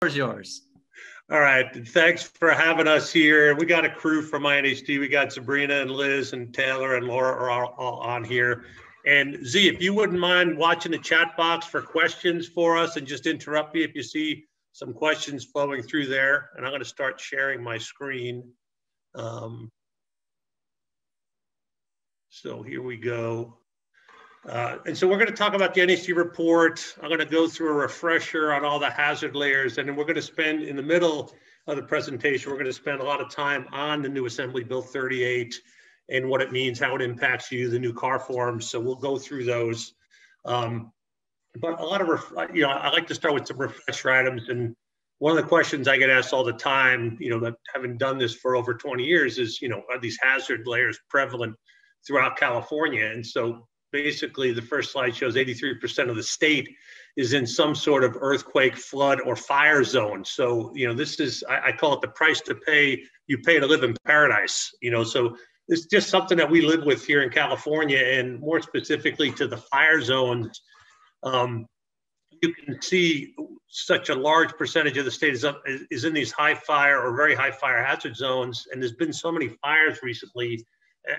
Where's yours? All right. Thanks for having us here. We got a crew from MyNHD. We got Sabrina and Liz and Taylor and Laura are all, all on here. And Z, if you wouldn't mind watching the chat box for questions for us and just interrupt me if you see some questions flowing through there. And I'm going to start sharing my screen. Um, so here we go. Uh, and so we're going to talk about the NHD report. I'm going to go through a refresher on all the hazard layers, and then we're going to spend in the middle of the presentation, we're going to spend a lot of time on the new Assembly Bill 38 and what it means, how it impacts you, the new CAR forms. So we'll go through those. Um, but a lot of, you know, I like to start with some refresher items. And one of the questions I get asked all the time, you know, that having done this for over 20 years is, you know, are these hazard layers prevalent throughout California? And so basically the first slide shows 83% of the state is in some sort of earthquake, flood, or fire zone. So, you know, this is, I, I, call it the price to pay, you pay to live in paradise, you know, so it's just something that we live with here in California and more specifically to the fire zones. Um, you can see such a large percentage of the state is, up, is in these high fire or very high fire hazard zones. And there's been so many fires recently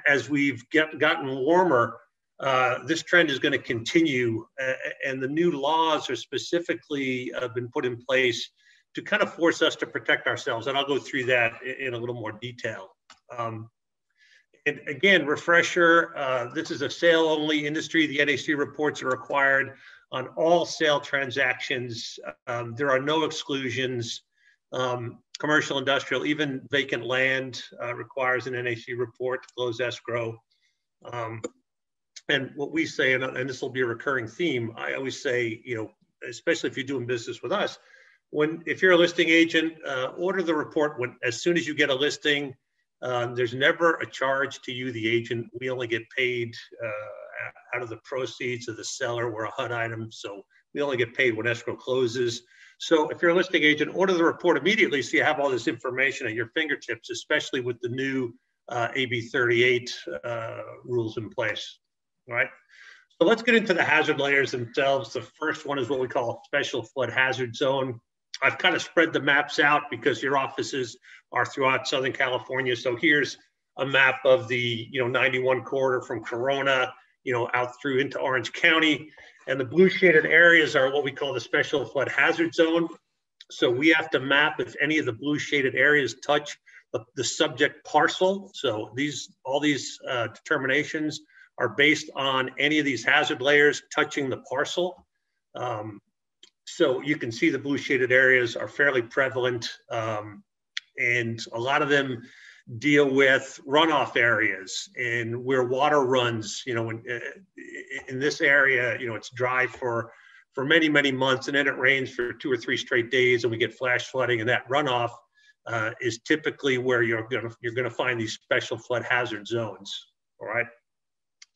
as we've get, gotten warmer uh, this trend is going to continue, uh, and the new laws are specifically uh, been put in place to kind of force us to protect ourselves. And I'll go through that in, in a little more detail. Um, and again, refresher, uh, this is a sale-only industry. The NHD reports are required on all sale transactions. Um, there are no exclusions. Um, commercial, industrial, even vacant land uh, requires an NHD report to close escrow. Um, and what we say, and, and this will be a recurring theme, I always say, you know, especially if you're doing business with us, when if you're a listing agent, uh, order the report when as soon as you get a listing. Um, there's never a charge to you, the agent. We only get paid uh, out of the proceeds of the seller. We're a HUD item, so we only get paid when escrow closes. So if you're a listing agent, order the report immediately so you have all this information at your fingertips, especially with the new uh, AB 38 uh, rules in place right? So let's get into the hazard layers themselves. The first one is what we call special flood hazard zone. I've kind of spread the maps out because your offices are throughout Southern California. So here's a map of the you know 91 corridor from Corona, you know, out through into Orange County. And the blue shaded areas are what we call the special flood hazard zone. So we have to map if any of the blue shaded areas touch the, the subject parcel. So these all these uh, determinations are based on any of these hazard layers touching the parcel. Um, so you can see the blue shaded areas are fairly prevalent um, and a lot of them deal with runoff areas and where water runs, you know, in, in this area, you know, it's dry for, for many, many months and then it rains for two or three straight days and we get flash flooding and that runoff uh, is typically where you're gonna, you're gonna find these special flood hazard zones, all right?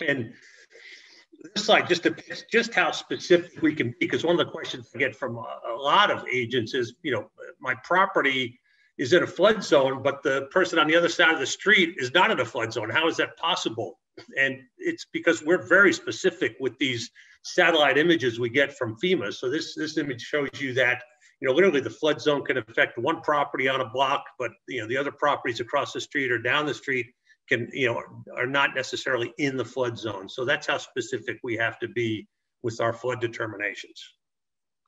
And this slide just depicts just how specific we can be, because one of the questions I get from a, a lot of agents is, you know, my property is in a flood zone, but the person on the other side of the street is not in a flood zone. How is that possible? And it's because we're very specific with these satellite images we get from FEMA. So this this image shows you that you know literally the flood zone can affect one property on a block, but you know the other properties across the street or down the street can, you know, are not necessarily in the flood zone. So that's how specific we have to be with our flood determinations.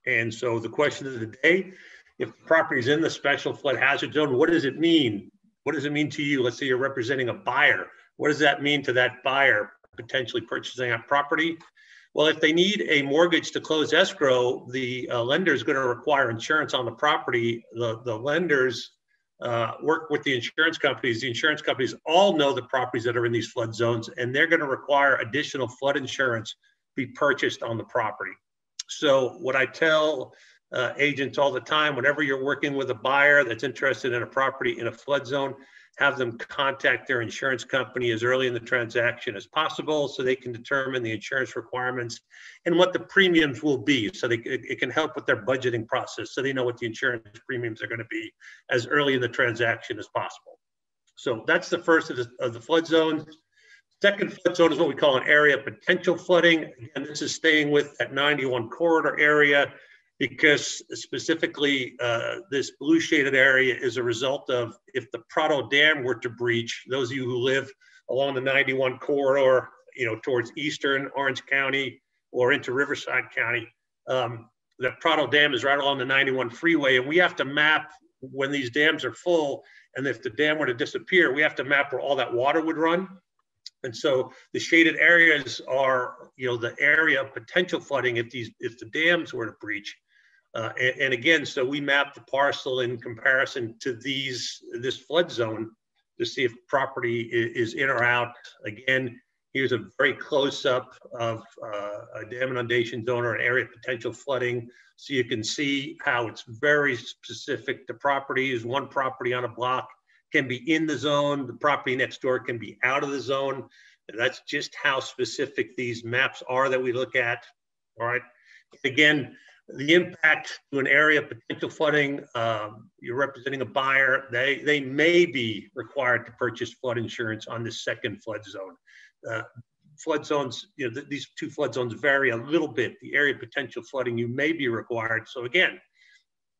And so the question of the day, if the property is in the special flood hazard zone, what does it mean? What does it mean to you? Let's say you're representing a buyer. What does that mean to that buyer potentially purchasing a property? Well, if they need a mortgage to close escrow, the uh, lender is going to require insurance on the property. The, the lenders uh, work with the insurance companies. The insurance companies all know the properties that are in these flood zones, and they're going to require additional flood insurance be purchased on the property. So, what I tell uh, agents all the time, whenever you're working with a buyer that's interested in a property in a flood zone, have them contact their insurance company as early in the transaction as possible so they can determine the insurance requirements and what the premiums will be so they, it, can help with their budgeting process so they know what the insurance premiums are going to be as early in the transaction as possible. So that's the first of the, of the flood zones. Second flood zone is what we call an area potential flooding. Again, this is staying with that 91 corridor area because specifically uh, this blue shaded area is a result of if the Prado Dam were to breach, those of you who live along the 91 corridor, you know, towards eastern Orange County or into Riverside County, um, the Prado Dam is right along the 91 freeway, and we have to map when these dams are full, and if the dam were to disappear, we have to map where all that water would run. And so the shaded areas are, you know, the area of potential flooding if these if the dams were to breach. Uh, and, and, again, so we map the parcel in comparison to these this flood zone to see if property is, is in or out. Again, here's a very close up of uh, a dam inundation zone or an area of potential flooding. So you can see how it's very specific to properties. One property on a block can be in the zone. The property next door can be out of the zone. That's just how specific these maps are that we look at. All right. Again, the impact to an area of potential flooding, um, you're representing a buyer, they, they may be required to purchase flood insurance on this second flood zone. Uh, flood zones, you know, th these two flood zones vary a little bit. The area of potential flooding, you may be required. So again,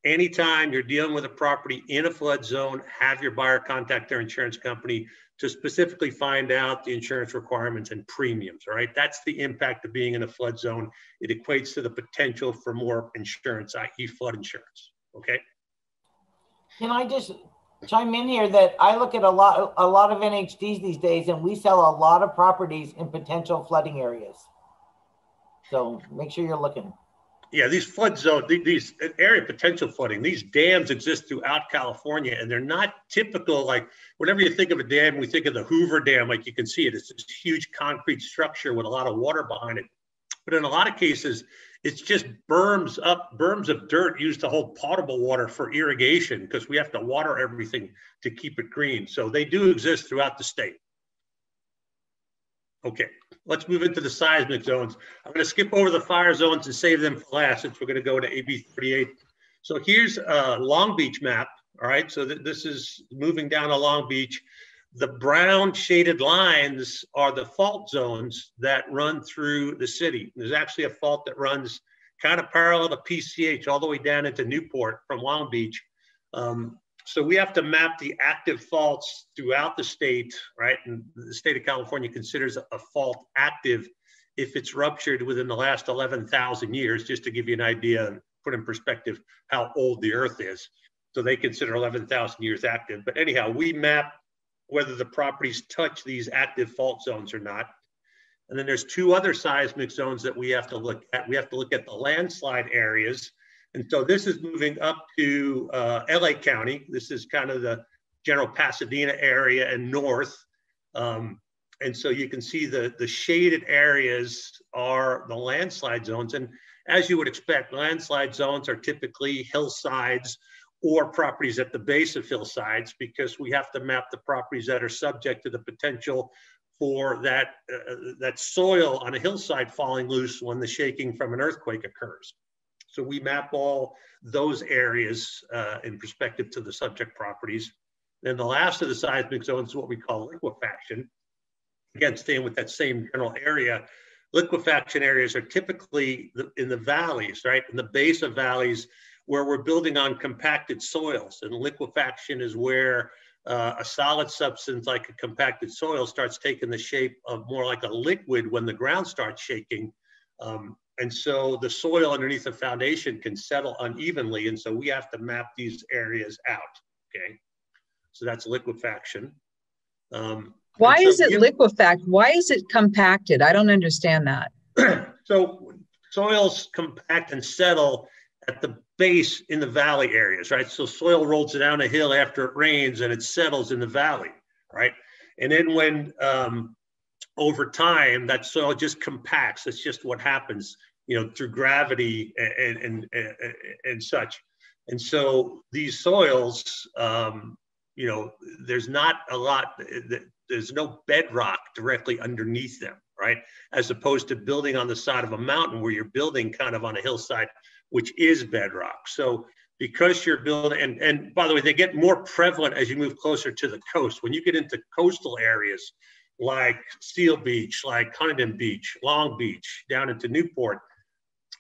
anytime you're dealing with a property in a flood zone, have your buyer contact their insurance company to specifically find out the insurance requirements and premiums, all right? That's the impact of being in a flood zone. It equates to the potential for more insurance, i.e. flood insurance, okay? Can I just chime in here that I look at a lot, a lot of NHDs these days and we sell a lot of properties in potential flooding areas. So make sure you're looking. Yeah, these flood zones, these uh, area potential flooding, these dams exist throughout California, and they're not typical. Like whenever you think of a dam, we think of the Hoover Dam, like you can see it. It's this huge concrete structure with a lot of water behind it. But in a lot of cases, it's just berms up, berms of dirt used to hold potable water for irrigation because we have to water everything to keep it green. So they do exist throughout the state. Okay, let's move into the seismic zones. I'm going to skip over the fire zones and save them for last since we're going to go to AB 38. So here's a Long Beach map. All right, so th this is moving down to Long Beach. The brown shaded lines are the fault zones that run through the city. There's actually a fault that runs kind of parallel to PCH all the way down into Newport from Long Beach. Um, so we have to map the active faults throughout the state, right? And the state of California considers a fault active if it's ruptured within the last 11,000 years, just to give you an idea and put in perspective how old the earth is. So they consider 11,000 years active. But anyhow, we map whether the properties touch these active fault zones or not. And then there's two other seismic zones that we have to look at. We have to look at the landslide areas, and so this is moving up to uh, LA County. This is kind of the general Pasadena area and north. Um, and so you can see the, the shaded areas are the landslide zones. And as you would expect, landslide zones are typically hillsides or properties at the base of hillsides because we have to map the properties that are subject to the potential for that, uh, that soil on a hillside falling loose when the shaking from an earthquake occurs. So we map all those areas uh, in perspective to the subject properties. Then the last of the seismic zones is what we call liquefaction. Again, staying with that same general area, liquefaction areas are typically in the valleys, right? In the base of valleys where we're building on compacted soils. And liquefaction is where uh, a solid substance like a compacted soil starts taking the shape of more like a liquid when the ground starts shaking. Um, and so the soil underneath the foundation can settle unevenly. And so we have to map these areas out, okay? So that's liquefaction. Um, Why so is it liquefact? Why is it compacted? I don't understand that. so soils compact and settle at the base in the valley areas, right? So soil rolls down a hill after it rains and it settles in the valley, right? And then when um, over time, that soil just compacts. That's just what happens, you know, through gravity and and and, and such. And so these soils, um, you know, there's not a lot. There's no bedrock directly underneath them, right? As opposed to building on the side of a mountain where you're building kind of on a hillside, which is bedrock. So because you're building, and, and by the way, they get more prevalent as you move closer to the coast. When you get into coastal areas, like Seal Beach, like Huntington Beach, Long Beach, down into Newport,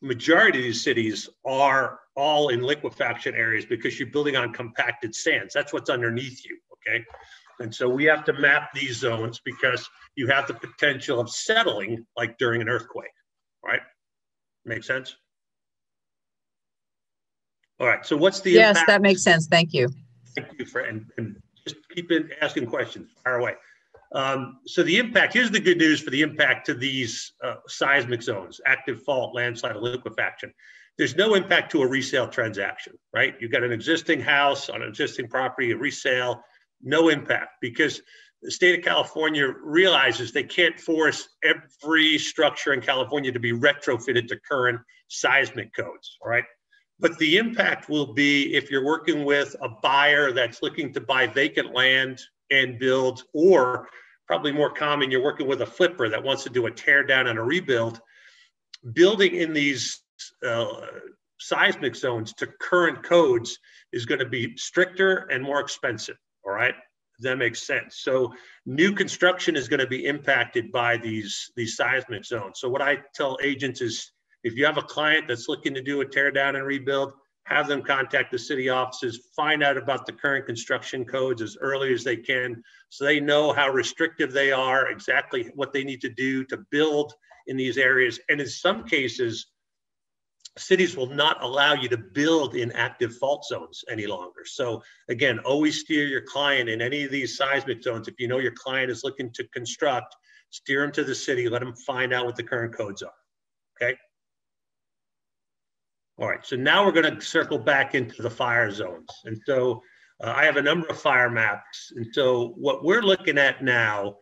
majority of these cities are all in liquefaction areas because you're building on compacted sands. That's what's underneath you, okay? And so we have to map these zones because you have the potential of settling like during an earthquake, right? Make sense? All right, so what's the Yes, impact? that makes sense. Thank you. Thank you for, and, and just keep in asking questions, fire away. Um, so the impact, here's the good news for the impact to these uh, seismic zones, active fault, landslide, liquefaction. There's no impact to a resale transaction, right? You've got an existing house on an existing property, a resale, no impact because the state of California realizes they can't force every structure in California to be retrofitted to current seismic codes, right? But the impact will be if you're working with a buyer that's looking to buy vacant land and build, or probably more common, you're working with a flipper that wants to do a tear down and a rebuild. Building in these uh, seismic zones to current codes is going to be stricter and more expensive. All right. That makes sense. So new construction is going to be impacted by these these seismic zones. So what I tell agents is if you have a client that's looking to do a tear down and rebuild, have them contact the city offices, find out about the current construction codes as early as they can so they know how restrictive they are, exactly what they need to do to build in these areas. And in some cases, cities will not allow you to build in active fault zones any longer. So again, always steer your client in any of these seismic zones. If you know your client is looking to construct, steer them to the city, let them find out what the current codes are, okay? All right, so now we're gonna circle back into the fire zones. And so uh, I have a number of fire maps. And so what we're looking at now,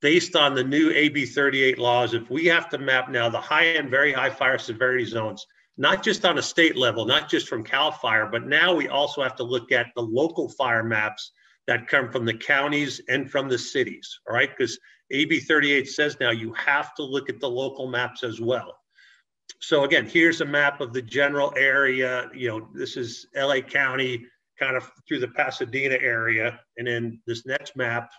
based on the new AB 38 laws, if we have to map now the high and very high fire severity zones, not just on a state level, not just from CAL FIRE, but now we also have to look at the local fire maps that come from the counties and from the cities, all right? Because AB 38 says now you have to look at the local maps as well. So again, here's a map of the general area. You know, this is LA County, kind of through the Pasadena area. And then this next map,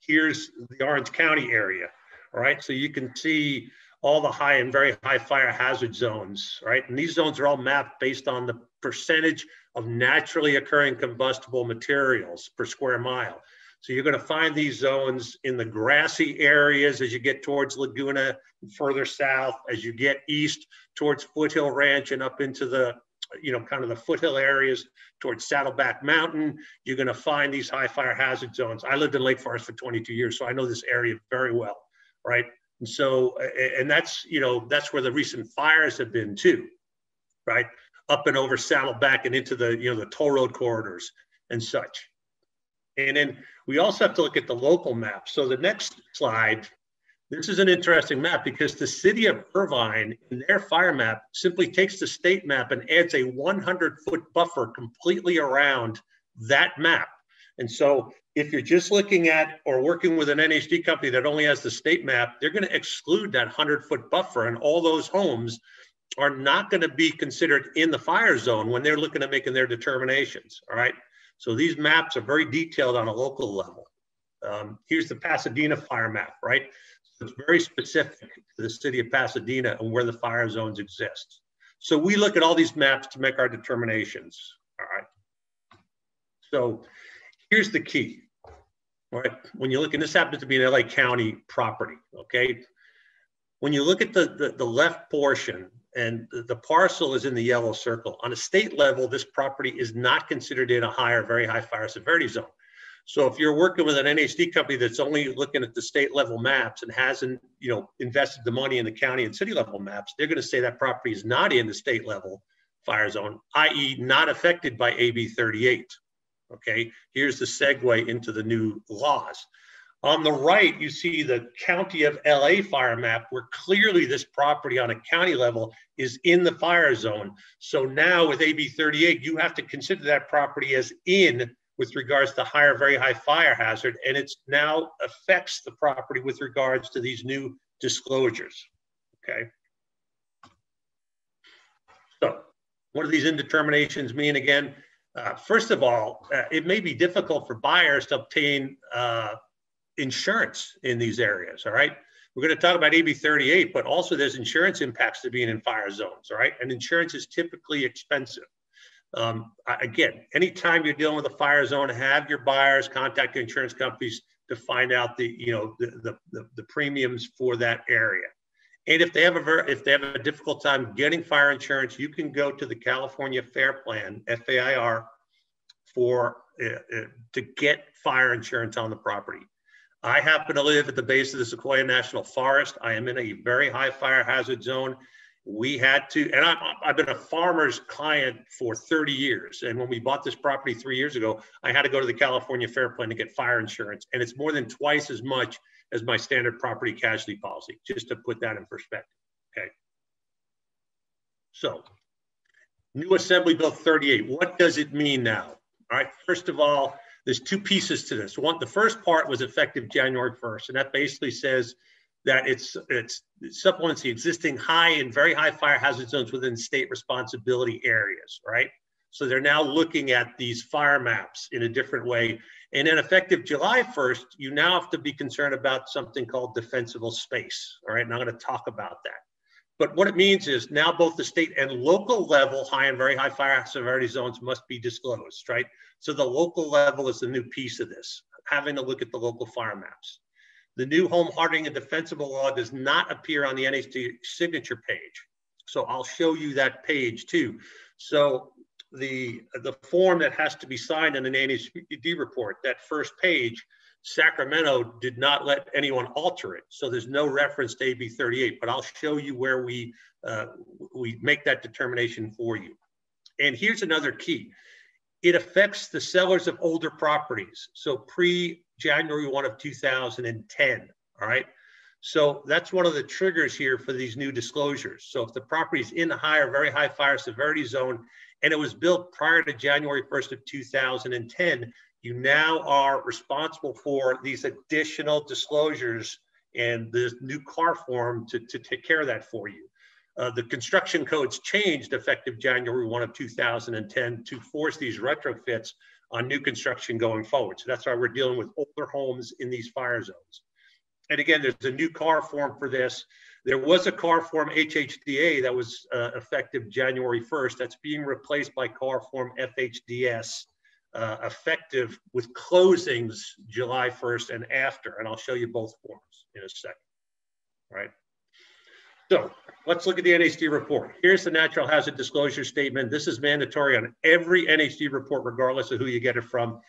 here's the Orange County area, all right? So you can see all the high and very high fire hazard zones, right? And these zones are all mapped based on the percentage of naturally occurring combustible materials per square mile. So you're going to find these zones in the grassy areas as you get towards Laguna further south, as you get east towards Foothill Ranch and up into the, you know, kind of the foothill areas towards Saddleback Mountain. You're going to find these high fire hazard zones. I lived in Lake Forest for 22 years, so I know this area very well, right? And so, and that's, you know, that's where the recent fires have been too, right? Up and over Saddleback and into the, you know, the toll road corridors and such. And then we also have to look at the local map. So the next slide, this is an interesting map because the city of Irvine in their fire map simply takes the state map and adds a 100 foot buffer completely around that map. And so if you're just looking at or working with an NHD company that only has the state map, they're going to exclude that 100 foot buffer and all those homes are not going to be considered in the fire zone when they're looking at making their determinations. All right. So these maps are very detailed on a local level. Um, here's the Pasadena fire map, right? So it's very specific to the city of Pasadena and where the fire zones exist. So we look at all these maps to make our determinations. All right. So here's the key. All right. When you look, and this happens to be an LA County property, okay? When you look at the, the, the left portion, and the, parcel is in the yellow circle. On a state level, this property is not considered in a high or very high fire severity zone. So if you're working with an NHD company that's only looking at the state level maps and hasn't, you know, invested the money in the county and city level maps, they're going to say that property is not in the state level fire zone, i.e. not affected by AB 38. Okay, here's the segue into the new laws. On the right, you see the county of LA fire map where clearly this property on a county level is in the fire zone. So now with AB 38, you have to consider that property as in with regards to higher, very high fire hazard. And it's now affects the property with regards to these new disclosures, okay? So what do these indeterminations mean again? Uh, first of all, uh, it may be difficult for buyers to obtain uh, insurance in these areas, all right? We're going to talk about AB 38, but also there's insurance impacts to being in fire zones, all right? And insurance is typically expensive. Um, again, anytime you're dealing with a fire zone, have your buyers contact your insurance companies to find out the, you know, the, the, the, premiums for that area. And if they have a if they have a difficult time getting fire insurance, you can go to the California Fair Plan, FAIR, for uh, uh, to get fire insurance on the property. I happen to live at the base of the Sequoia National Forest. I am in a very high fire hazard zone. We had to, and I, have been a farmer's client for 30 years. And when we bought this property three years ago, I had to go to the California Fair Plan to get fire insurance. And it's more than twice as much as my standard property casualty policy, just to put that in perspective. Okay. So, new Assembly Bill 38, what does it mean now? All right, first of all, there's two pieces to this. One, the first part was effective January 1st, and that basically says that it's it's it supplements the existing high and very high fire hazard zones within state responsibility areas, right? So they're now looking at these fire maps in a different way. And then effective July 1st, you now have to be concerned about something called defensible space. All right, and I'm going to talk about that. But what it means is now both the state and local level high and very high fire severity zones must be disclosed, right? So the local level is the new piece of this, having to look at the local fire maps. The new home hardening and defensible law does not appear on the NHD signature page. So I'll show you that page too. So the, the form that has to be signed in an NHD report, that first page, Sacramento did not let anyone alter it. So there's no reference to AB 38, but I'll show you where we, uh, we make that determination for you. And here's another key. It affects the sellers of older properties. So pre January 1 of 2010, all right? So that's one of the triggers here for these new disclosures. So if the property is in the high or very high fire severity zone and it was built prior to January 1st of 2010, you now are responsible for these additional disclosures and the new CAR form to, to take care of that for you. Uh, the construction codes changed effective January 1 of 2010 to force these retrofits on new construction going forward. So that's why we're dealing with older homes in these fire zones. And again, there's a new CAR form for this. There was a CAR form HHDA that was uh, effective January 1st. That's being replaced by CAR form FHDS, uh, effective with closings July 1st and after. And I'll show you both forms in a second. Right. So let's look at the NHD report. Here's the natural hazard disclosure statement. This is mandatory on every NHD report, regardless of who you get it from.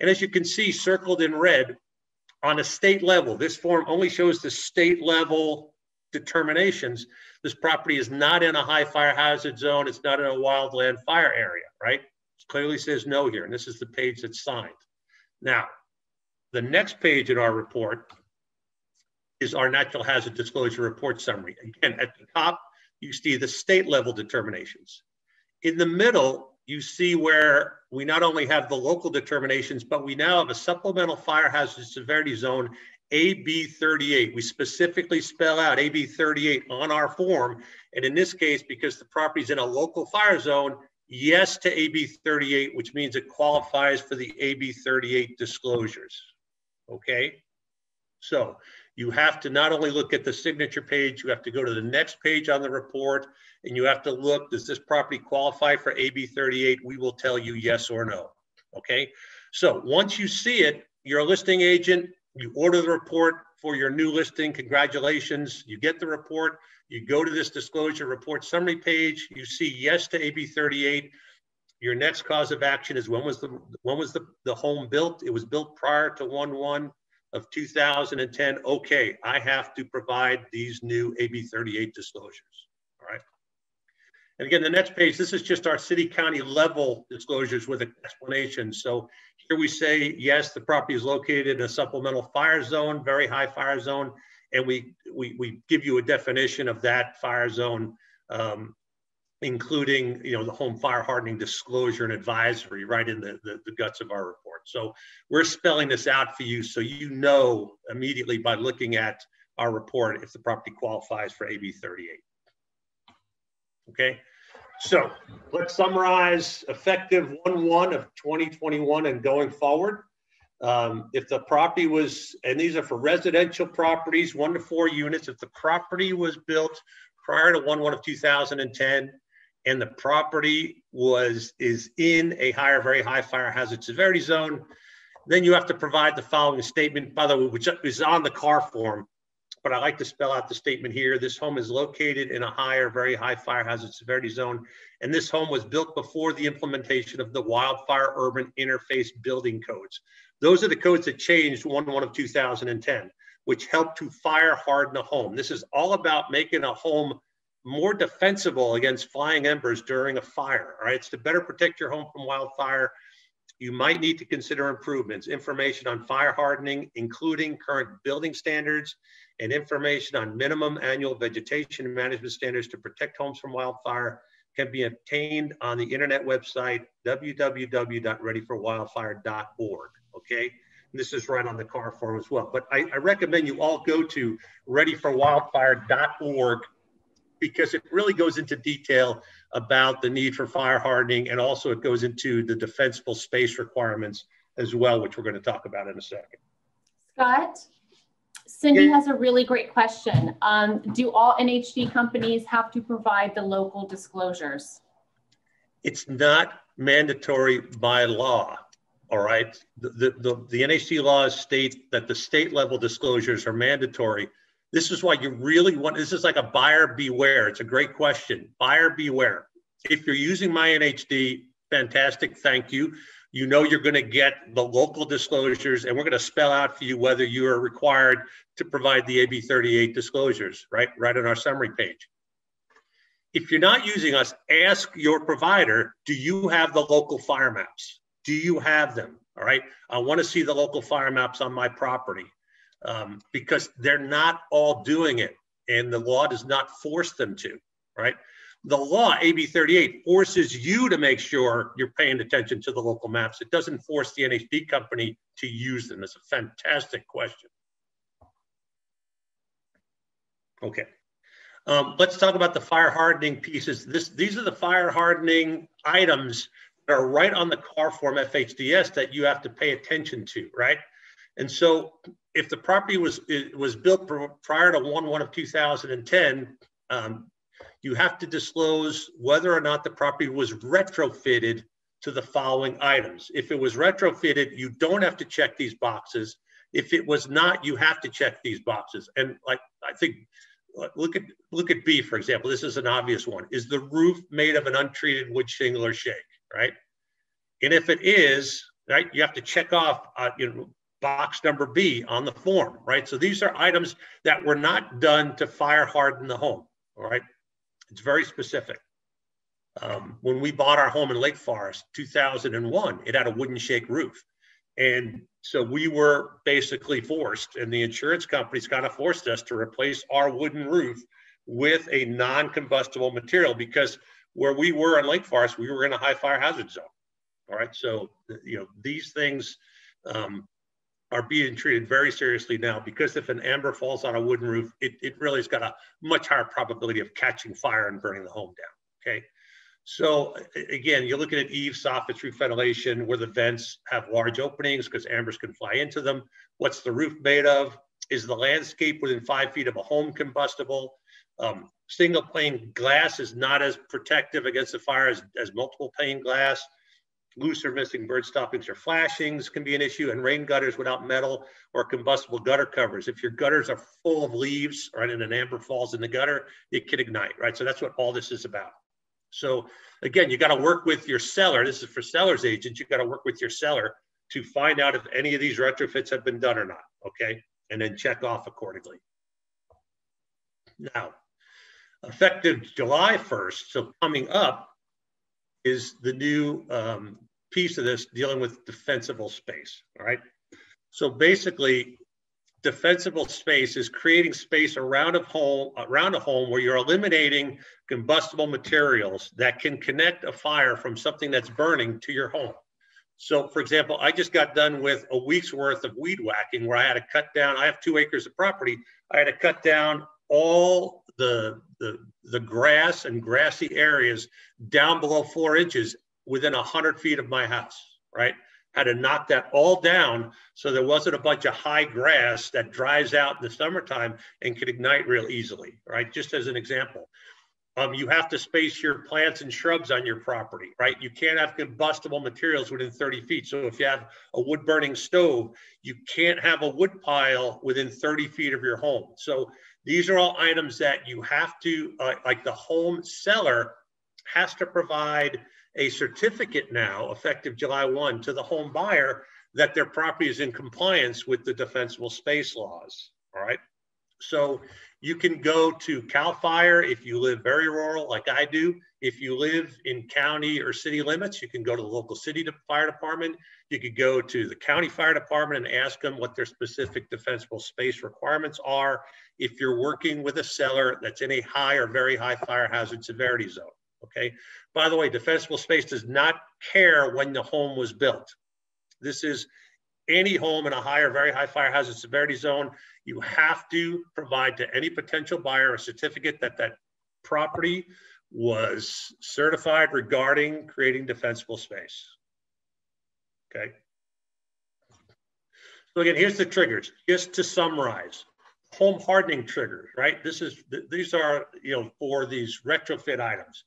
And as you can see, circled in red, on a state level, this form only shows the state level determinations. This property is not in a high fire hazard zone. It's not in a wildland fire area, right? Clearly says no here. And this is the page that's signed. Now, the next page in our report is our natural hazard disclosure report summary. Again, at the top, you see the state level determinations. In the middle, you see where we not only have the local determinations, but we now have a supplemental fire hazard severity zone, AB 38. We specifically spell out AB 38 on our form. And in this case, because the property is in a local fire zone, yes to AB 38, which means it qualifies for the AB 38 disclosures. Okay? So you have to not only look at the signature page, you have to go to the next page on the report and you have to look, does this property qualify for AB 38? We will tell you yes or no, okay? So once you see it, you're a listing agent, you order the report for your new listing, congratulations, you get the report, you go to this disclosure report summary page, you see yes to AB 38, your next cause of action is when was the when was the, the home built? It was built prior to 1-1 of 2010, okay, I have to provide these new AB 38 disclosures, all right? And again, the next page, this is just our city county level disclosures with an explanation. So here we say, yes, the property is located in a supplemental fire zone, very high fire zone, and we, we, we give you a definition of that fire zone, um, including you know, the home fire hardening disclosure and advisory right in the, the, the guts of our report. So we're spelling this out for you so you know immediately by looking at our report if the property qualifies for AB 38. Okay, so let's summarize effective 1-1 of 2021 and going forward. Um, if the property was, and these are for residential properties, one to four units, if the property was built prior to 1 1 of 2010 and the property was is in a higher, very high fire hazard severity zone, then you have to provide the following statement, by the way, which is on the car form but I like to spell out the statement here. This home is located in a higher, very high fire hazard severity zone, and this home was built before the implementation of the wildfire urban interface building codes. Those are the codes that changed 1 1 of 2010, which helped to fire harden a home. This is all about making a home more defensible against flying embers during a fire. All right, it's to better protect your home from wildfire you might need to consider improvements, information on fire hardening, including current building standards, and information on minimum annual vegetation management standards to protect homes from wildfire can be obtained on the internet website, www.readyforwildfire.org, okay? This is right on the car form as well. But I, I recommend you all go to readyforwildfire.org because it really goes into detail about the need for fire hardening and also it goes into the defensible space requirements as well, which we're going to talk about in a second. Scott, Cindy yeah. has a really great question. Um, do all NHD companies have to provide the local disclosures? It's not mandatory by law. All right. The, the, the, the NHD laws state that the state level disclosures are mandatory this is why you really want, this is like a buyer beware. It's a great question. Buyer beware. If you're using MyNHD, fantastic, thank you. You know you're going to get the local disclosures, and we're going to spell out for you whether you are required to provide the AB 38 disclosures, right? Right on our summary page. If you're not using us, ask your provider, do you have the local fire maps? Do you have them? All right. I want to see the local fire maps on my property um, because they're not all doing it and the law does not force them to, right? The law, AB 38, forces you to make sure you're paying attention to the local maps. It doesn't force the NHD company to use them. It's a fantastic question. Okay. Um, let's talk about the fire hardening pieces. This, these are the fire hardening items that are right on the car form FHDS that you have to pay attention to, right? And so if the property was was built prior to 1 1 of 2010, um, you have to disclose whether or not the property was retrofitted to the following items. If it was retrofitted, you don't have to check these boxes. If it was not, you have to check these boxes. And like I think, look at look at B for example. This is an obvious one. Is the roof made of an untreated wood shingle or shake? Right. And if it is, right, you have to check off. Uh, you know, box number B on the form, right? So these are items that were not done to fire harden the home, all right? It's very specific. Um, when we bought our home in Lake Forest, 2001, it had a wooden shake roof. And so we were basically forced, and the insurance companies kind of forced us to replace our wooden roof with a non-combustible material because where we were in Lake Forest, we were in a high fire hazard zone. All right, so you know these things um, are being treated very seriously now because if an amber falls on a wooden roof, it, it really has got a much higher probability of catching fire and burning the home down, okay? So again, you're looking at eaves, soffits, roof ventilation, where the vents have large openings because ambers can fly into them. What's the roof made of? Is the landscape within five feet of a home combustible? Um, single pane glass is not as protective against the fire as, as multiple pane glass loose or missing bird stoppings or flashings can be an issue, and rain gutters without metal or combustible gutter covers. If your gutters are full of leaves, right, and an amber falls in the gutter, it could ignite, right? So that's what all this is about. So again, you got to work with your seller. This is for seller's agents. You got to work with your seller to find out if any of these retrofits have been done or not, okay? And then check off accordingly. Now, effective July 1st, so coming up, is the new um, piece of this dealing with defensible space. All right. So basically, defensible space is creating space around a home around a home where you're eliminating combustible materials that can connect a fire from something that's burning to your home. So, for example, I just got done with a week's worth of weed whacking where I had to cut down. I have two acres of property. I had to cut down all the the the grass and grassy areas down below four inches within a hundred feet of my house, right? had to knock that all down so there wasn't a bunch of high grass that dries out in the summertime and could ignite real easily, right? Just as an example. Um, you have to space your plants and shrubs on your property, right? You can't have combustible materials within 30 feet. So if you have a wood burning stove, you can't have a wood pile within 30 feet of your home. So these are all items that you have to, uh, like the home seller has to provide a certificate now, effective July 1, to the home buyer that their property is in compliance with the defensible space laws. All right. So you can go to CAL FIRE if you live very rural, like I do. If you live in county or city limits, you can go to the local city fire department. You could go to the county fire department and ask them what their specific defensible space requirements are if you're working with a seller that's in a high or very high fire hazard severity zone. Okay. By the way, defensible space does not care when the home was built. This is any home in a high or very high fire hazard severity zone, you have to provide to any potential buyer a certificate that that property was certified regarding creating defensible space. Okay. So again, here's the triggers, just to summarize. Home hardening triggers, right? This is, these are, you know, for these retrofit items.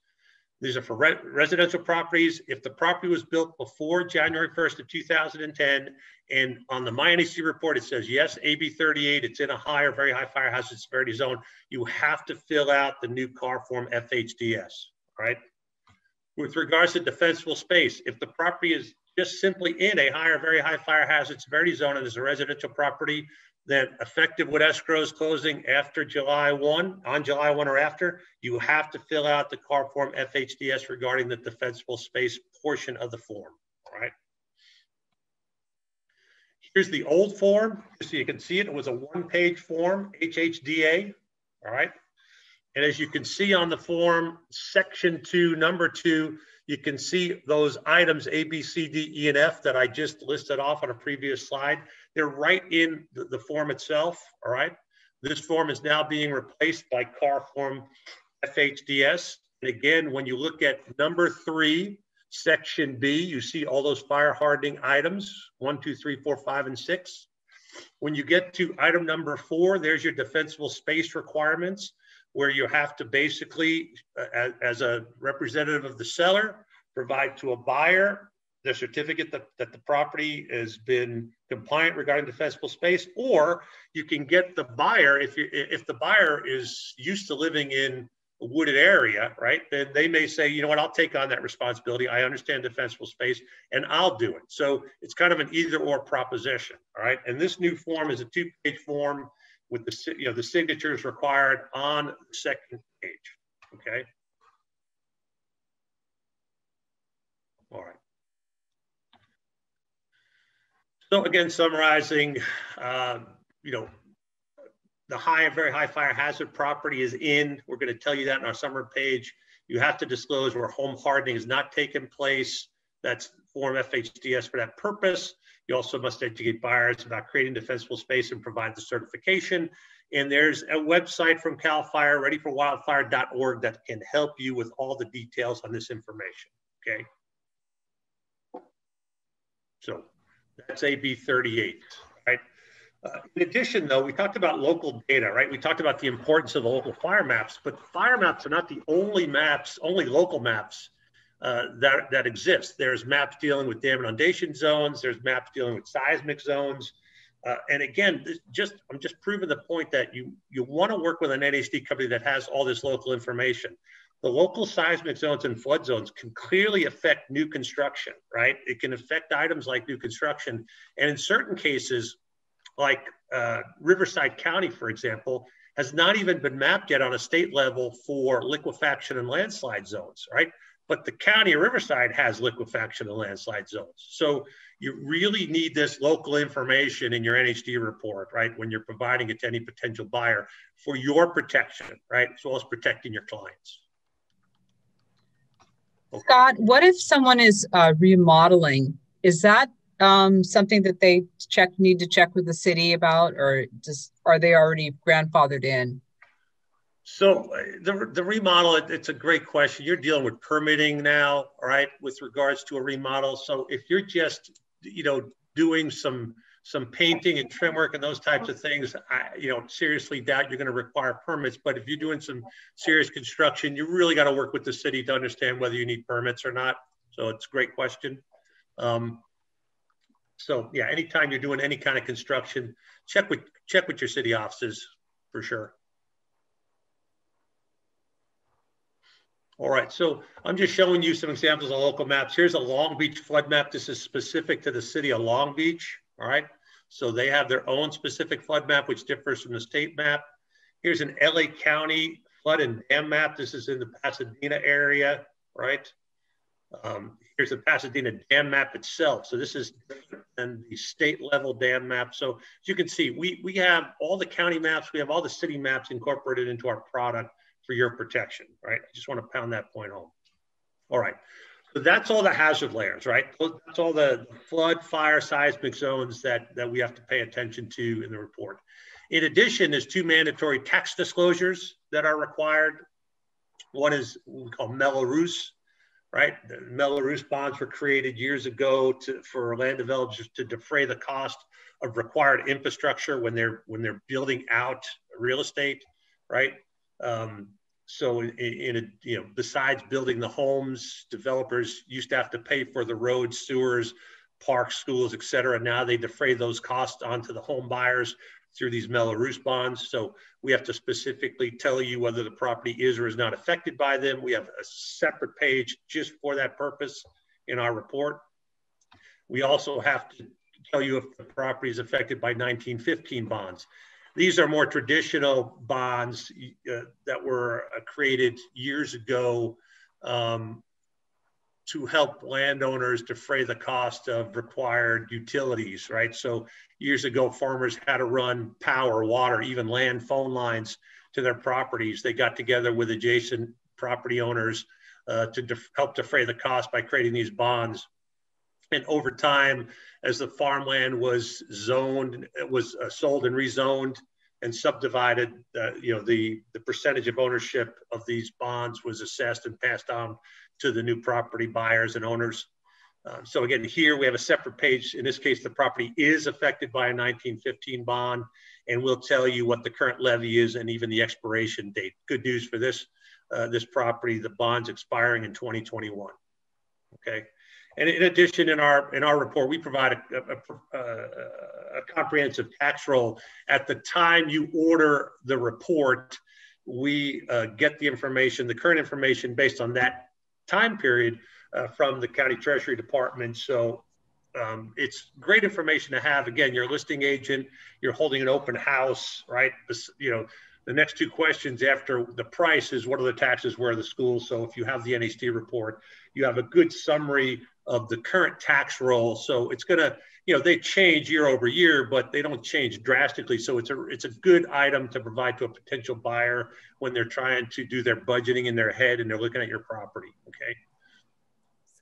These are for re residential properties. If the property was built before January 1st of 2010, and on the MyNHD report, it says, yes, AB 38, it's in a high or very high fire hazard severity zone. You have to fill out the new CAR form FHDS, right? With regards to defensible space, if the property is just simply in a high or very high fire hazard severity zone and is a residential property, that effective with escrows closing after July 1, on July 1 or after, you have to fill out the CAR form FHDS regarding the defensible space portion of the form, all right? Here's the old form, so you can see it, it was a one-page form, HHDA, all right? And as you can see on the form, section two, number two, you can see those items A, B, C, D, E, and F that I just listed off on a previous slide. They're right in the, the form itself, all right? This form is now being replaced by CAR form FHDS. And again, when you look at number three, section B, you see all those fire hardening items, one, two, three, four, five, and six. When you get to item number four, there's your defensible space requirements where you have to basically, uh, as, as, a representative of the seller, provide to a buyer the certificate that, that the property has been compliant regarding defensible space, or you can get the buyer, if you if the buyer is used to living in a wooded area, right, then they may say, you know what, I'll take on that responsibility. I understand defensible space and I'll do it. So it's kind of an either or proposition, all right? And this new form is a two-page form with the, you know, the signatures required on the second page, okay? All right. So again, summarizing, uh, you know, the high and very high fire hazard property is in. We're going to tell you that in our summary page. You have to disclose where home hardening has not taken place. That's Form FHDS for that purpose. You also must educate buyers about creating defensible space and provide the certification. And there's a website from CAL FIRE, readyforwildfire.org, that can help you with all the details on this information, okay? So that's AB 38, right? Uh, in addition, though, we talked about local data, right? We talked about the importance of the local fire maps, but fire maps are not the only maps, only local maps uh, that, that exist. There's maps dealing with dam inundation zones. There's maps dealing with seismic zones. Uh, and again, just I'm just proving the point that you you want to work with an NHD company that has all this local information. The local seismic zones and flood zones can clearly affect new construction, right? It can affect items like new construction, and in certain cases, like uh, Riverside County, for example, has not even been mapped yet on a state level for liquefaction and landslide zones, right? but the county of Riverside has liquefaction and landslide zones. So you really need this local information in your NHD report, right? When you're providing it to any potential buyer for your protection, right? As well as protecting your clients. Scott, what if someone is uh, remodeling? Is that um, something that they check need to check with the city about, or just are they already grandfathered in? So uh, the, the remodel, it, it's a great question. You're dealing with permitting now, right, with regards to a remodel. So if you're just you know, doing some some painting and trim work and those types of things, I, you know, seriously doubt you're going to require permits. But if you're doing some serious construction, you really got to work with the city to understand whether you need permits or not. So it's a great question. Um, so yeah, anytime you're doing any kind of construction, check with check with your city offices for sure. All right, so I'm just showing you some examples of local maps. Here's a Long Beach flood map. This is specific to the city of Long Beach, all right? So they have their own specific flood map, which differs from the state map. Here's an LA County flood and dam map. This is in the Pasadena area, right? Um, here's the Pasadena dam map itself. So this is than the state level dam map. So as you can see, we, we have all the county maps, we have all the city maps incorporated into our product for your protection, right? I just want to pound that point home. All right. So that's all the hazard layers, right? That's all the flood, fire, seismic zones that, that we have to pay attention to in the report. In addition, there's two mandatory tax disclosures that are required. One is we call Mello-Roos, right? The Mello-Roos bonds were created years ago to, for land developers to defray the cost of required infrastructure when they're when they're building out real estate, right? Um, so in, in, a, you know, besides building the homes, developers used to have to pay for the roads, sewers, parks, schools, et cetera. Now they defray those costs onto the home buyers through these Mello-Roos bonds. So we have to specifically tell you whether the property is or is not affected by them. We have a separate page just for that purpose in our report. We also have to tell you if the property is affected by 1915 bonds. These are more traditional bonds uh, that were uh, created years ago um, to help landowners defray the cost of required utilities, right? So years ago, farmers had to run power, water, even land phone lines to their properties. They got together with adjacent property owners uh, to def help defray the cost by creating these bonds. And over time, as the farmland was zoned, it was uh, sold and rezoned and subdivided, uh, you know, the, the percentage of ownership of these bonds was assessed and passed on to the new property buyers and owners. Uh, so again, here we have a separate page. In this case, the property is affected by a 1915 bond, and we'll tell you what the current levy is and even the expiration date. Good news for this, uh, this property, the bond's expiring in 2021. Okay. And in addition, in our in our report, we provide a, a, a, a, comprehensive tax roll. At the time you order the report, we uh, get the information, the current information based on that time period uh, from the county treasury department. So um, it's great information to have. Again, you're a listing agent, you're holding an open house, right? You know, the next two questions after the price is what are the taxes, where are the schools? So if you have the NHD report, you have a good summary of the current tax roll. So it's going to, you know, they change year over year, but they don't change drastically. So it's a it's a good item to provide to a potential buyer when they're trying to do their budgeting in their head and they're looking at your property. Okay.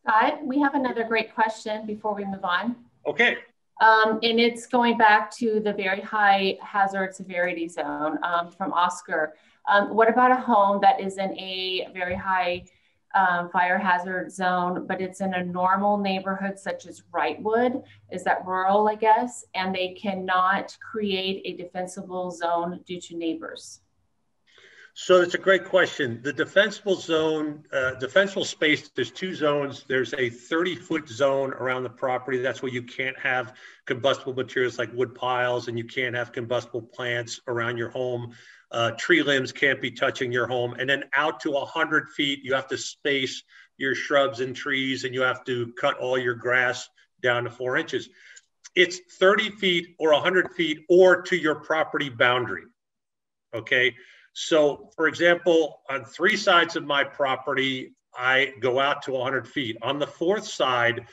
Scott, we have another great question before we move on. Okay. Um, and it's going back to the very high hazard severity zone um, from Oscar. Um, what about a home that is in a very high um, fire hazard zone, but it's in a normal neighborhood such as Wrightwood? Is that rural, I guess? And they cannot create a defensible zone due to neighbors? So it's a great question. The defensible zone, uh, defensible space, there's two zones. There's a 30 foot zone around the property. That's where you can't have combustible materials like wood piles and you can't have combustible plants around your home. Uh, tree limbs can't be touching your home. And then out to 100 feet, you have to space your shrubs and trees and you have to cut all your grass down to four inches. It's 30 feet or 100 feet or to your property boundary. Okay. So, for example, on three sides of my property, I go out to 100 feet. On the fourth side,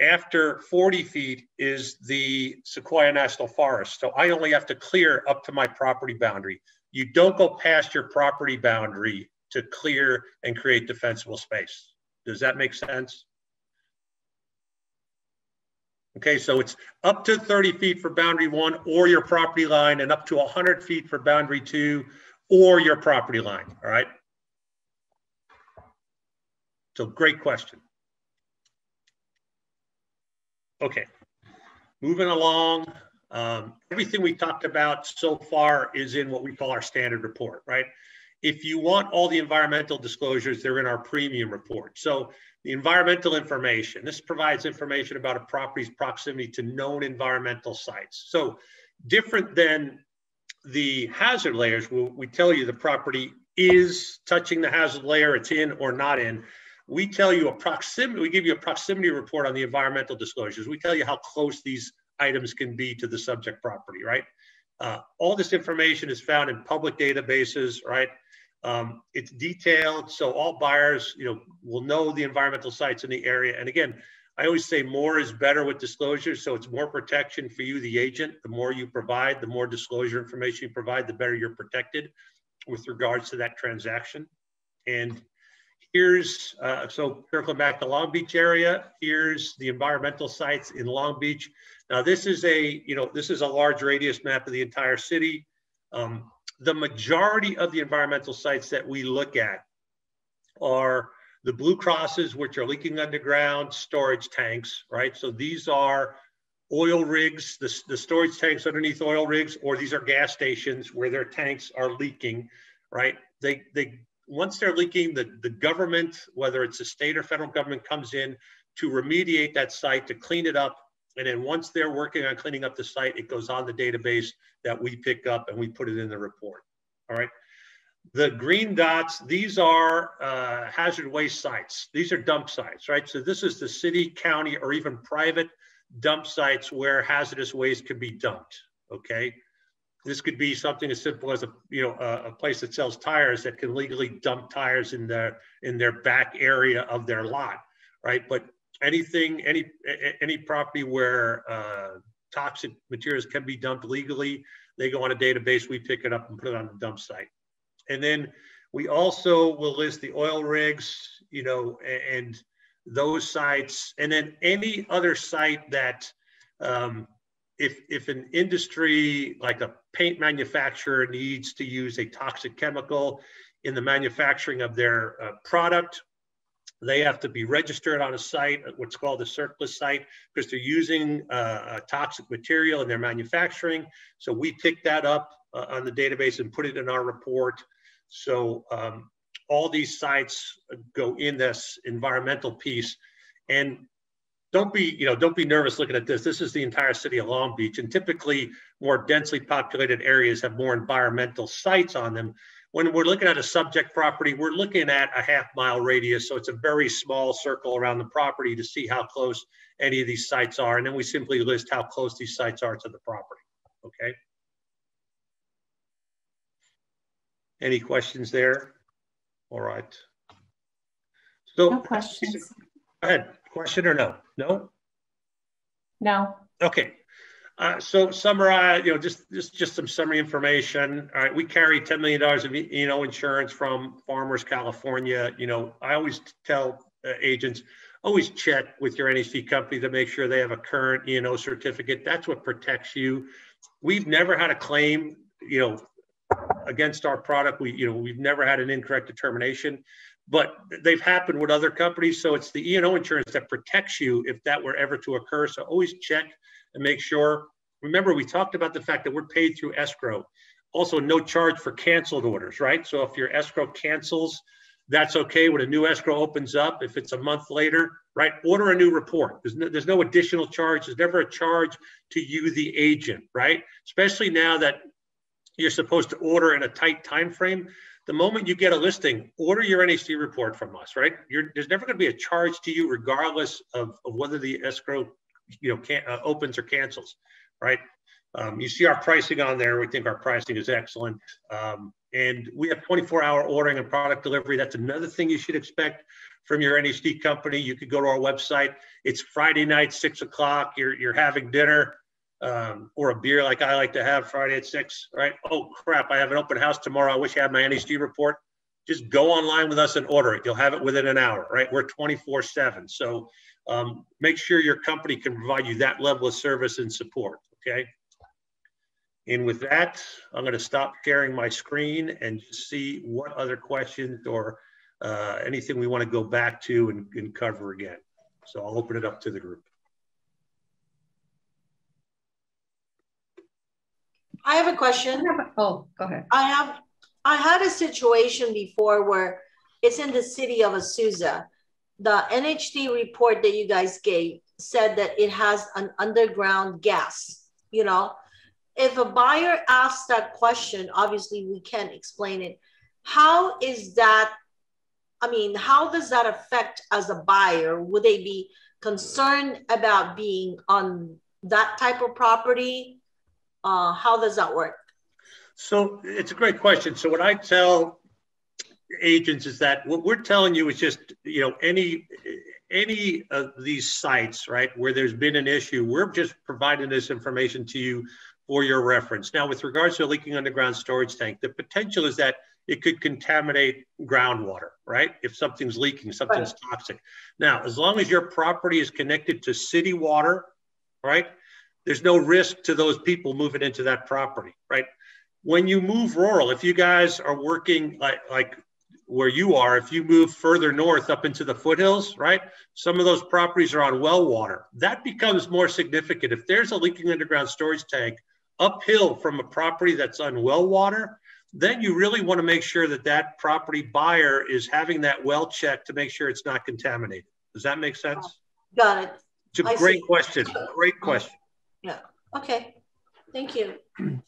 after 40 feet is the Sequoia National Forest. So I only have to clear up to my property boundary. You don't go past your property boundary to clear and create defensible space. Does that make sense? Okay, so it's up to 30 feet for boundary one or your property line and up to 100 feet for boundary two or your property line, all right? So great question. Okay, moving along. Um, everything we talked about so far is in what we call our standard report, right? If you want all the environmental disclosures, they're in our premium report. So the environmental information, this provides information about a property's proximity to known environmental sites. So different than the hazard layers, we, we tell you the property is touching the hazard layer, it's in or not in. We tell you a proximity, we give you a proximity report on the environmental disclosures. We tell you how close these items can be to the subject property, right? Uh, all this information is found in public databases, right? Um, it's detailed, so all buyers, you know, will know the environmental sites in the area. And again, I always say more is better with disclosures, so it's more protection for you, the agent. The more you provide, the more disclosure information you provide, the better you're protected with regards to that transaction. And here's, uh, so circling back to Long Beach area, here's the environmental sites in Long Beach. Now this is a, you know, this is a large radius map of the entire city. Um, the majority of the environmental sites that we look at are the blue crosses, which are leaking underground storage tanks, right? So these are oil rigs, the, the storage tanks underneath oil rigs, or these are gas stations where their tanks are leaking, right? They, they once they're leaking, the, the government, whether it's a state or federal government, comes in to remediate that site, to clean it up. And then once they're working on cleaning up the site, it goes on the database that we pick up and we put it in the report. All right. The green dots, these are uh, hazard waste sites. These are dump sites, right? So this is the city, county, or even private dump sites where hazardous waste could be dumped, okay? This could be something as simple as a, you know, a, a, place that sells tires that can legally dump tires in their, in their back area of their lot, right? But anything, any, any property where uh, toxic materials can be dumped legally, they go on a database, we pick it up and put it on the dump site. And then we also will list the oil rigs, you know, and those sites, and then any other site that um, if, if an industry like a paint manufacturer needs to use a toxic chemical in the manufacturing of their uh, product, they have to be registered on a site, what's called a surplus site, because they're using uh, toxic material in their manufacturing. So we pick that up uh, on the database and put it in our report. So um, all these sites go in this environmental piece. And don't be, you know, don't be nervous looking at this. This is the entire city of Long Beach, and typically more densely populated areas have more environmental sites on them. When we're looking at a subject property, we're looking at a half mile radius, so it's a very small circle around the property to see how close any of these sites are, and then we simply list how close these sites are to the property. Okay. Any questions there? All right. So, No questions. Go ahead. Question or no? No? No. Okay. Uh, so summarize, you know, just, just just some summary information. All right, we carry $10 million of, you know, insurance from Farmers, California. You know, I always tell uh, agents, always check with your NHD company to make sure they have a current E&O certificate. That's what protects you. We've never had a claim, you know, against our product. We, you know, we've never had an incorrect determination, but they've happened with other companies. So it's the E&O insurance that protects you if that were ever to occur. So always check and make sure. Remember, we talked about the fact that we're paid through escrow. Also, no charge for canceled orders, right? So if your escrow cancels, that's okay. When a new escrow opens up, if it's a month later, right, order a new report. There's no, there's no additional charge. There's never a charge to you, the agent, right? Especially now that you're supposed to order in a tight time frame. The moment you get a listing, order your NHD report from us, right? You're, there's never going to be a charge to you, regardless of, of whether the escrow, you know, can, uh, opens or cancels, right? Um, you see our pricing on there. We think our pricing is excellent. Um, and we have 24 hour ordering and product delivery. That's another thing you should expect from your NHD company. You could go to our website. It's Friday night, six o'clock. You're, you're having dinner um, or a beer like I like to have Friday at six, right? Oh crap, I have an open house tomorrow. I wish I had my NHD report. Just go online with us and order it. You'll have it within an hour, right? We're 24 seven. So um, make sure your company can provide you that level of service and support, okay? And with that, I'm going to stop sharing my screen and just see what other questions or uh, anything we want to go back to and, and cover again. So I'll open it up to the group. I have a question. Oh, go ahead. I have, I had a situation before where it's in the city of Azusa. The NHD report that you guys gave said that it has an underground gas, you know? If a buyer asks that question, obviously we can't explain it. How is that? I mean, how does that affect as a buyer? Would they be concerned about being on that type of property? Uh, how does that work? So it's a great question. So what I tell agents is that what we're telling you is just, you know, any any of these sites, right, where there's been an issue, we're just providing this information to you for your reference. Now, with regards to a leaking underground storage tank, the potential is that it could contaminate groundwater, right? If something's leaking, something's right. toxic. Now, as long as your property is connected to city water, right, there's no risk to those people moving into that property, right? When you move rural, if you guys are working like, like where you are, if you move further north up into the foothills, right? Some of those properties are on well water. That becomes more significant. If there's a leaking underground storage tank uphill from a property that's on well water, then you really want to make sure that that property buyer is having that well checked to make sure it's not contaminated. Does that make sense? Got it. It's a I great see. question. Great question. Yeah. Okay. Thank you.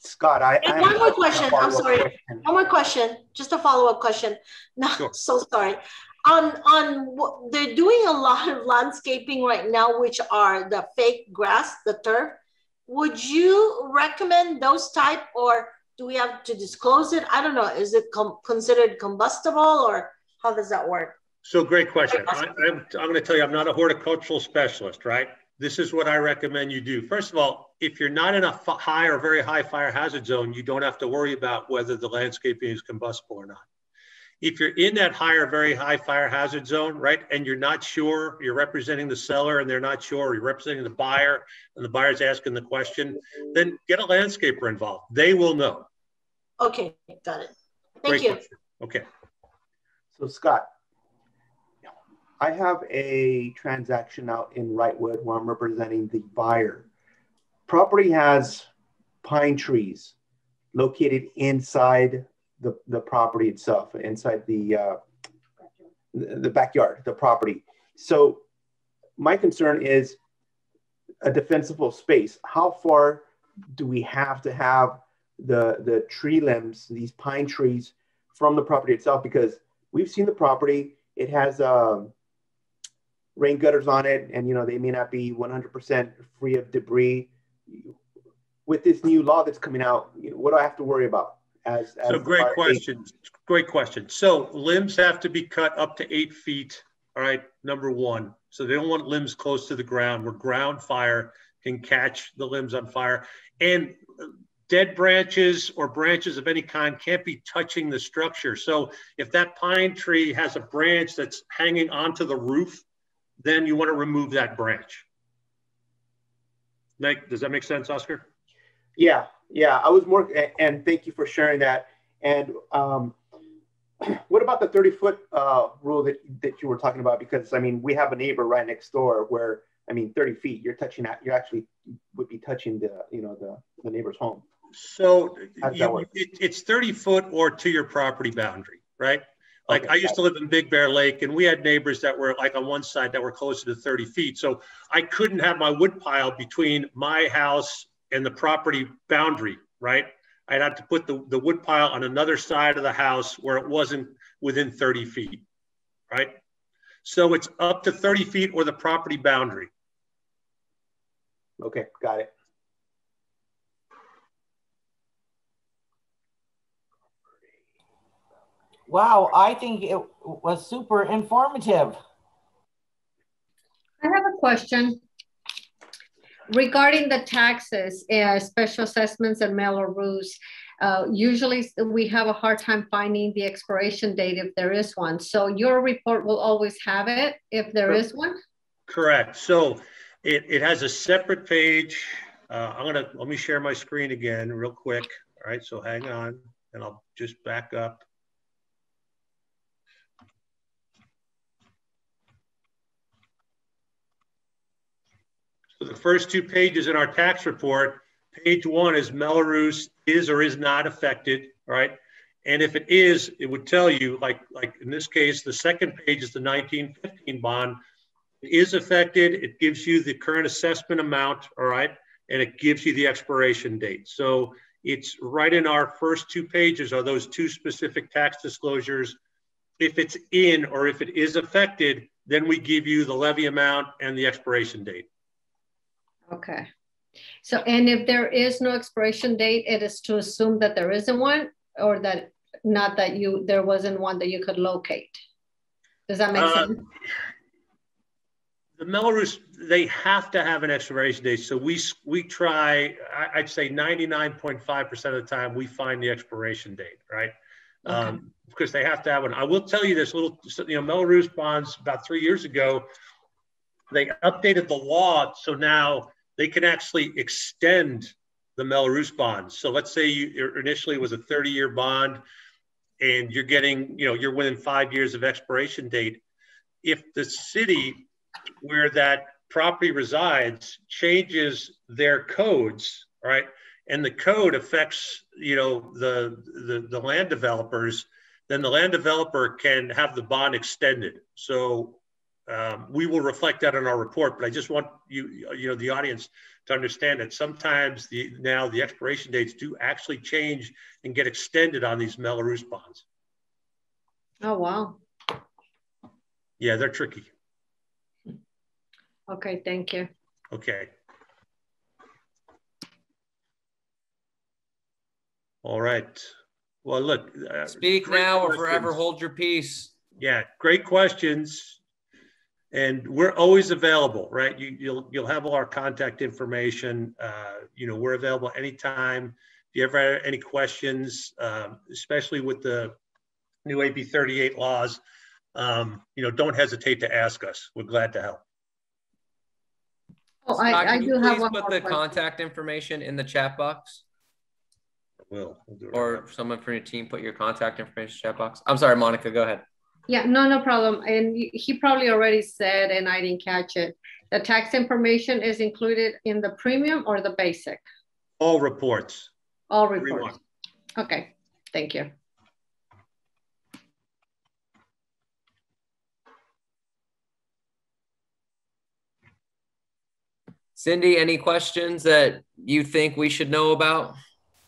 Scott, I, and one more question. I'm sorry. Question. One more question. Just a follow-up question. No, sure. so sorry. On on they're doing a lot of landscaping right now, which are the fake grass, the turf. Would you recommend those type, or do we have to disclose it? I don't know. Is it com considered combustible or how does that work? So great question. I, I'm, I'm going to tell you, I'm not a horticultural specialist, right? This is what I recommend you do. First of all, if you're not in a high or very high fire hazard zone, you don't have to worry about whether the landscaping is combustible or not. If you're in that higher, very high fire hazard zone, right, and you're not sure, you're representing the seller and they're not sure, you're representing the buyer and the buyer's asking the question, then get a landscaper involved. They will know. Okay, got it. Thank Great you. Question. Okay. So Scott, I have a transaction out in Wrightwood where I'm representing the buyer. Property has pine trees located inside the, the property itself, inside the, uh, the backyard, the property. So my concern is a defensible space. How far do we have to have the, the tree limbs, these pine trees from the property itself? Because we've seen the property, it has um, rain gutters on it, and you know they may not be 100% free of debris. With this new law that's coming out, you know, what do I have to worry about? As, as so great question. Great question. So limbs have to be cut up to eight feet. All right, number one. So they don't want limbs close to the ground where ground fire can catch the limbs on fire. And dead branches or branches of any kind can't be touching the structure. So if that pine tree has a branch that's hanging onto the roof then you want to remove that branch. Make, does that make sense, Oscar? Yeah, yeah. I was more, and thank you for sharing that. And um, what about the 30 foot uh, rule that, that you were talking about? Because I mean, we have a neighbor right next door where, I mean, 30 feet, you're touching that, you actually would be touching the, you know, the, the neighbor's home. So you, it, it's 30 foot or to your property boundary, right? Like okay. I used to live in Big Bear Lake and we had neighbors that were like on one side that were closer to 30 feet. So I couldn't have my wood pile between my house and the property boundary, right? I'd have to put the, the wood pile on another side of the house where it wasn't within 30 feet, right? So it's up to 30 feet or the property boundary. Okay, got it. Wow, I think it was super informative. I have a question regarding the taxes, uh, special assessments and Mello-Roos. Uh, usually we have a hard time finding the expiration date if there is one. So your report will always have it if there is one? Correct. So it, it has a separate page. Uh, I'm gonna, let me share my screen again real quick. All right, so hang on and I'll just back up. So the first two pages in our tax report, page one is Mello-Roos is or is not affected, right? And if it is, it would tell you, like, like in this case, the second page is the 1915 bond. It is affected. It gives you the current assessment amount, all right? And it gives you the expiration date. So it's right in our first two pages are those two specific tax disclosures. If it's in or if it is affected, then we give you the levy amount and the expiration date. Okay. So, and if there is no expiration date, it is to assume that there isn't one or that not that you, there wasn't one that you could locate. Does that make uh, sense? The Mello-Roos, they have to have an expiration date. So we, we try, I'd say 99.5% of the time we find the expiration date, right? Okay. Um, because they have to have one. I will tell you this little, you know, Mello-Roos bonds about three years ago, they updated the law. So now they can actually extend the Mello-Roos bonds. So let's say you initially was a 30 year bond and you're getting, you know, you're within five years of expiration date. If the city where that property resides changes their codes, right? And the code affects, you know, the, the, the land developers, then the land developer can have the bond extended. So um, we will reflect that in our report, but I just want you, you know, the audience to understand that sometimes the now the expiration dates do actually change and get extended on these Mello-Roos bonds. Oh wow! Yeah, they're tricky. Okay, thank you. Okay. All right. Well, look. Uh, Speak now or forever hold your peace. Yeah, great questions and we're always available, right? You, you'll you'll have all our contact information. Uh, you know, we're available anytime. If you ever have any questions, um, especially with the new AB 38 laws, um, you know, don't hesitate to ask us. We're glad to help. Oh, I, I do have one put the question. contact information in the chat box. Will. We'll or right someone from your team put your contact information in the chat box. I'm sorry, Monica, go ahead. Yeah, no, no problem. And he probably already said, and I didn't catch it. The tax information is included in the premium or the basic? All reports. All reports. Everyone. Okay, thank you. Cindy, any questions that you think we should know about?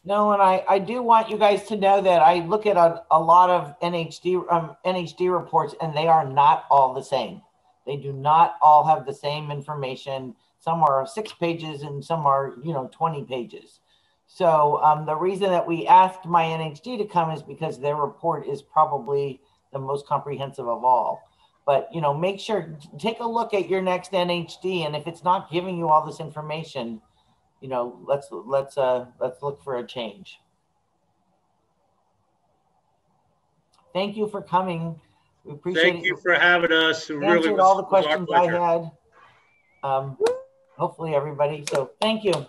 No, and I, I do want you guys to know that I look at a, a lot of NHD um, NHD reports and they are not all the same. They do not all have the same information. Some are six pages and some are, you know, 20 pages. So um, the reason that we asked MyNHD to come is because their report is probably the most comprehensive of all. But, you know, make sure, take a look at your next NHD. And if it's not giving you all this information, you know, let's let's uh let's look for a change. Thank you for coming. We appreciate Thank you for having us. It answered really all the questions I had. Um, hopefully everybody. So thank you.